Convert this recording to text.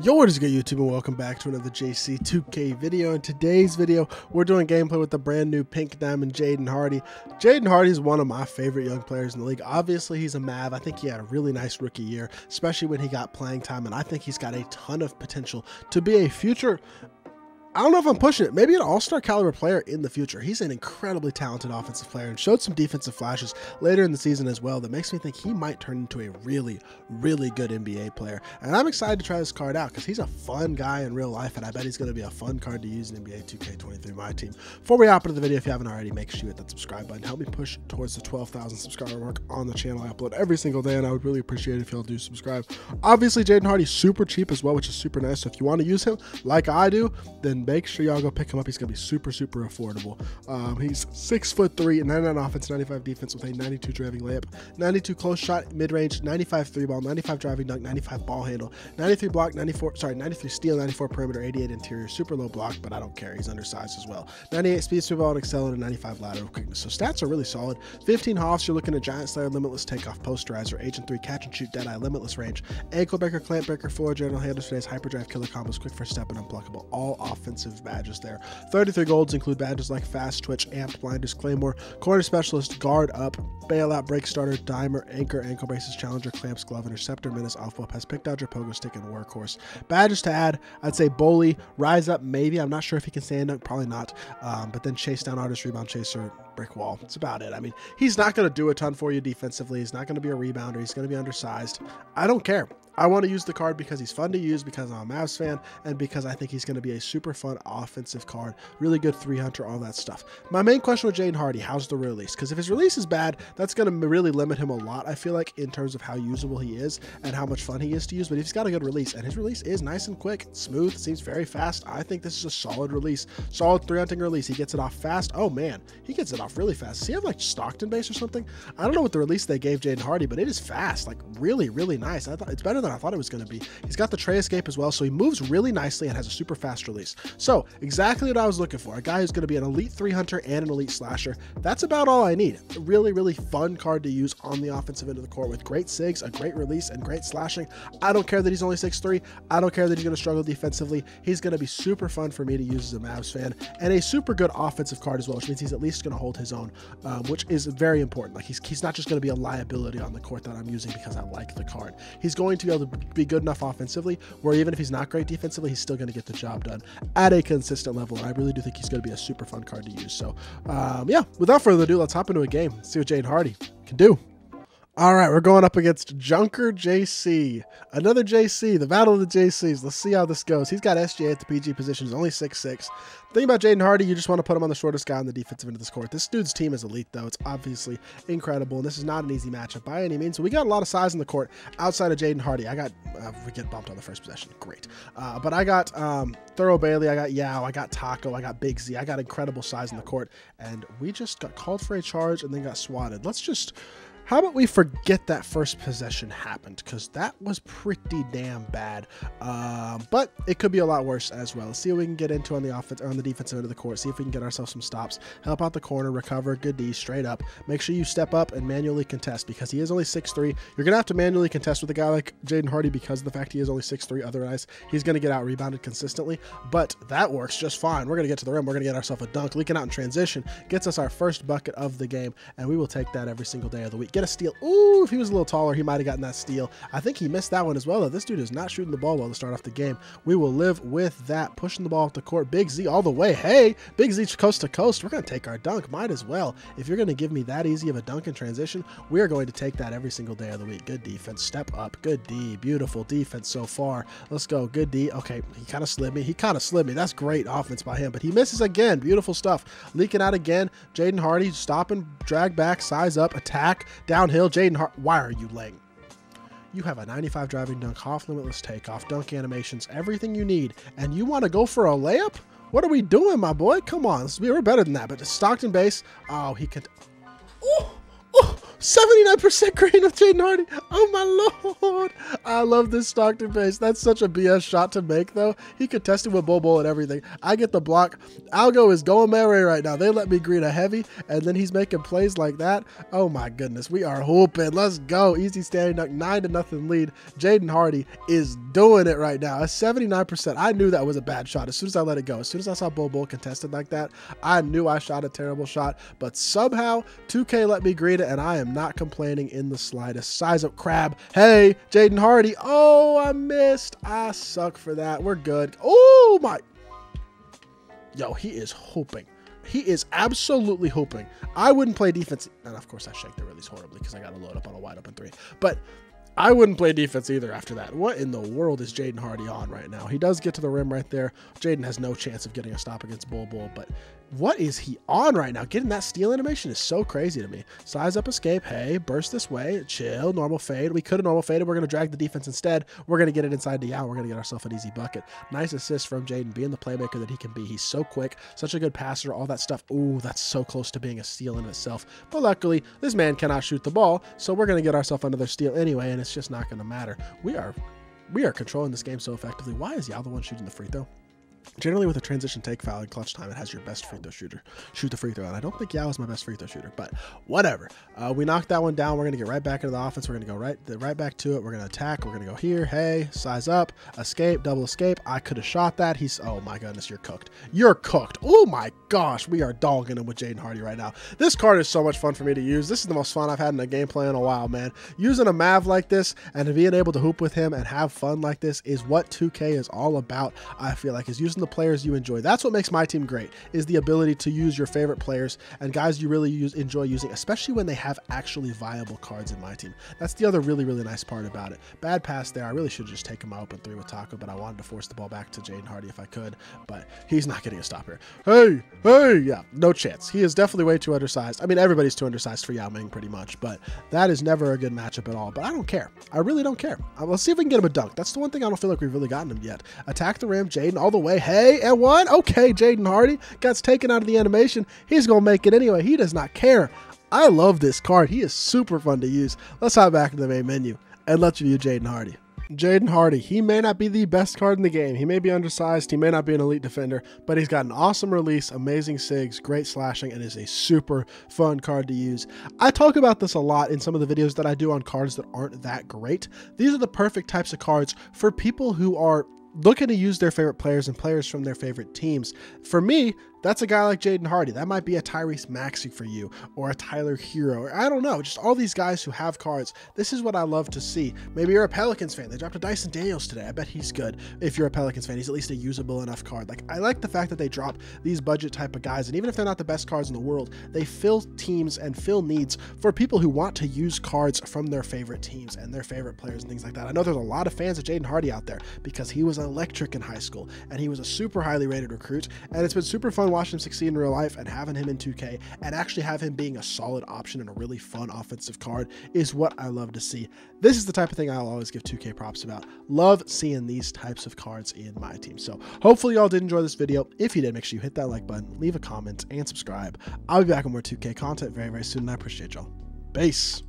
Yo, what is good YouTube and welcome back to another JC 2K video. In today's video, we're doing gameplay with the brand new Pink Diamond Jaden Hardy. Jaden Hardy is one of my favorite young players in the league. Obviously, he's a Mav. I think he had a really nice rookie year, especially when he got playing time, and I think he's got a ton of potential to be a future I don't know if I'm pushing it. Maybe an all star caliber player in the future. He's an incredibly talented offensive player and showed some defensive flashes later in the season as well that makes me think he might turn into a really, really good NBA player. And I'm excited to try this card out because he's a fun guy in real life, and I bet he's going to be a fun card to use in NBA 2K23 My Team. Before we hop into the video, if you haven't already, make sure you hit that subscribe button. Help me push towards the 12,000 subscriber mark on the channel. I upload every single day, and I would really appreciate it if y'all do subscribe. Obviously, Jaden Hardy's super cheap as well, which is super nice. So if you want to use him like I do, then make sure y'all go pick him up, he's going to be super, super affordable. Um, he's six foot three, 99 offense, 95 defense with a 92 driving layup, 92 close shot, mid range, 95 three ball, 95 driving dunk, 95 ball handle, 93 block, 94, sorry, 93 steal, 94 perimeter, 88 interior, super low block, but I don't care. He's undersized as well. 98 speed, super ball, and excel, and 95 lateral quickness. So stats are really solid. 15 HOFs, you're looking at Giant Slayer, Limitless Takeoff, Posterizer, Agent 3, Catch and Shoot, dead eye, Limitless Range, Ankle Breaker, Clamp Breaker, Floor General, Handle today's Hyperdrive, Killer Combos, Quick First Step, and Unblockable. All offensive badges there. 33 golds include badges like Fast Twitch, Amp, Blinders, Claymore, Corner Specialist, Guard Up, Bailout, Break Starter, Dimer, Anchor, Ankle Braces, Challenger, Clamps, Glove, Interceptor, Menace, Off Whip, has Pick Dodger, Pogo Stick, and Workhorse. Badges to add, I'd say Bully, Rise Up, maybe. I'm not sure if he can stand up, probably not. Um, but then Chase Down Artist, Rebound Chaser, brick wall. That's about it. I mean, he's not going to do a ton for you defensively. He's not going to be a rebounder. He's going to be undersized. I don't care. I want to use the card because he's fun to use, because I'm a Mavs fan, and because I think he's going to be a super fun offensive card. Really good three hunter, all that stuff. My main question with Jaden Hardy, how's the release? Because if his release is bad, that's going to really limit him a lot, I feel like, in terms of how usable he is and how much fun he is to use. But if he's got a good release, and his release is nice and quick, smooth, seems very fast, I think this is a solid release. Solid three hunting release. He gets it off fast. Oh man, he gets it off really fast. Does he have like Stockton base or something? I don't know what the release they gave Jaden Hardy, but it is fast. Like really, really nice. I thought it's better than I thought it was going to be. He's got the tray escape as well, so he moves really nicely and has a super fast release. So exactly what I was looking for. A guy who's going to be an elite three hunter and an elite slasher. That's about all I need. A really, really fun card to use on the offensive end of the court with great sigs, a great release, and great slashing. I don't care that he's only 6'3". I don't care that he's going to struggle defensively. He's going to be super fun for me to use as a Mavs fan and a super good offensive card as well, which means he's at least going to hold his own, um, which is very important. Like he's, he's not just going to be a liability on the court that I'm using because I like the card. He's going to be able to be good enough offensively, where even if he's not great defensively, he's still going to get the job done at a consistent level. And I really do think he's going to be a super fun card to use. So, um, yeah, without further ado, let's hop into a game. See what Jaden Hardy can do. All right, we're going up against Junker JC. Another JC, the battle of the JCs. Let's see how this goes. He's got SGA at the PG position. He's only 6'6". Thing about Jaden Hardy, you just want to put him on the shortest guy on the defensive end of this court. This dude's team is elite, though. It's obviously incredible, and this is not an easy matchup by any means. So we got a lot of size in the court outside of Jaden Hardy. I got, uh, we get bumped on the first possession. Great. Uh, but I got um, Bailey, I got Yao, I got Tacko, I got Big Z. I got incredible size in the court, and we just got called for a charge and then got swatted. Let's just how about we forget that first possession happened? Because that was pretty damn bad. Um, but it could be a lot worse as well. See what we can get into on the offense on the defensive end of the court. See if we can get ourselves some stops. Help out the corner, recover, good D, straight up. Make sure you step up and manually contest because he is only 6'3". You're gonna have to manually contest with a guy like Jaden Hardy because the fact he is only 6'3". Otherwise, he's gonna get out rebounded consistently. But that works just fine. We're gonna get to the rim. We're gonna get ourselves a dunk, leaking out in transition, gets us our first bucket of the game, and we will take that every single day of the week get a steal. Ooh, if he was a little taller, he might have gotten that steal. I think he missed that one as well, though. This dude is not shooting the ball well to start off the game. We will live with that. Pushing the ball off the court. Big Z all the way. Hey, Big Z coast to coast. We're going to take our dunk. Might as well. If you're going to give me that easy of a dunk in transition, we are going to take that every single day of the week. Good defense. Step up. Good D. Beautiful defense so far. Let's go. Good D. Okay, he kind of slid me. He kind of slid me. That's great offense by him, but he misses again. Beautiful stuff. Leaking out again. Jaden Hardy stopping, drag back, size up, attack, downhill. Jaden Hart, why are you laying? You have a 95 driving dunk, half limitless takeoff, dunk animations, everything you need, and you want to go for a layup? What are we doing, my boy? Come on, we're better than that. But Stockton base, oh, he could. Oh, oh, 79% green with Jaden Hardy. Oh my lord. I love this Stockton base. That's such a BS shot to make though. He contested with Bol Bol and everything. I get the block. Algo is going way right now. They let me green a heavy and then he's making plays like that. Oh my goodness. We are hooping. Let's go. Easy standing duck. 9 to nothing lead. Jaden Hardy is doing it right now. A 79%. I knew that was a bad shot as soon as I let it go. As soon as I saw Bol Bol contested like that, I knew I shot a terrible shot. But somehow 2K let me green it and I am not complaining in the slightest. Size up crab. Hey, Jaden Hardy. Oh, I missed. I suck for that. We're good. Oh my. Yo, he is hoping. He is absolutely hoping. I wouldn't play defense. And of course, I shake the release horribly because I got to load up on a wide open three. But I wouldn't play defense either after that. What in the world is Jaden Hardy on right now? He does get to the rim right there. Jaden has no chance of getting a stop against Bol Bol, but what is he on right now? Getting that steal animation is so crazy to me. Size up escape. Hey, burst this way. Chill. Normal fade. We could have normal faded. We're going to drag the defense instead. We're going to get it inside the out. We're going to get ourselves an easy bucket. Nice assist from Jaden, being the playmaker that he can be. He's so quick, such a good passer, all that stuff. Ooh, that's so close to being a steal in itself. But luckily, this man cannot shoot the ball, so we're going to get ourselves another steal anyway, and just not going to matter. We are we are controlling this game so effectively. Why is Yao the one shooting the free throw? Generally, with a transition take foul in clutch time, it has your best free throw shooter shoot the free throw. And I don't think Yao is my best free throw shooter, but whatever. Uh, we knocked that one down. We're gonna get right back into the offense. We're gonna go right right back to it. We're gonna attack. We're gonna go here. Hey, size up, escape, double escape. I could have shot that. He's oh my goodness, you're cooked. You're cooked. Oh my gosh, we are dogging him with Jaden Hardy right now. This card is so much fun for me to use. This is the most fun I've had in a gameplay in a while, man. Using a Mav like this and being able to hoop with him and have fun like this is what 2K is all about. I feel like is using the players you enjoy. That's what makes my team great is the ability to use your favorite players and guys you really use, enjoy using, especially when they have actually viable cards in my team. That's the other really, really nice part about it. Bad pass there. I really should have just taken my open three with Tacko, but I wanted to force the ball back to Jaden Hardy if I could, but he's not getting a stop here. Hey, hey, yeah, no chance. He is definitely way too undersized. I mean, everybody's too undersized for Yao Ming pretty much, but that is never a good matchup at all. But I don't care. I really don't care. Uh, let's see if we can get him a dunk. That's the one thing I don't feel like we've really gotten him yet. Attack the rim, Jaden all the way. Hey, and one. Okay, Jaden Hardy gets taken out of the animation. He's going to make it anyway. He does not care. I love this card. He is super fun to use. Let's hop back to the main menu and let's review Jaden Hardy. Jaden Hardy, he may not be the best card in the game. He may be undersized. He may not be an elite defender, but he's got an awesome release, amazing SIGs, great slashing, and is a super fun card to use. I talk about this a lot in some of the videos that I do on cards that aren't that great. These are the perfect types of cards for people who are looking to use their favorite players and players from their favorite teams. For me, that's a guy like Jaden Hardy. That might be a Tyrese Maxey for you, or a Tyler Herro. or I don't know, just all these guys who have cards. This is what I love to see. Maybe you're a Pelicans fan. They dropped a Dyson Daniels today. I bet he's good. If you're a Pelicans fan, he's at least a usable enough card. Like I like the fact that they drop these budget type of guys, and even if they're not the best cards in the world, they fill teams and fill needs for people who want to use cards from their favorite teams and their favorite players and things like that. I know there's a lot of fans of Jaden Hardy out there because he was electric in high school and he was a super highly rated recruit, and it's been super fun watching him succeed in real life and having him in 2K and actually have him being a solid option and a really fun offensive card is what I love to see. This is the type of thing I'll always give 2K props about. Love seeing these types of cards in my team. So hopefully y'all did enjoy this video. If you did, make sure you hit that like button, leave a comment, and subscribe. I'll be back with more 2K content very, very soon, and I appreciate y'all. Base.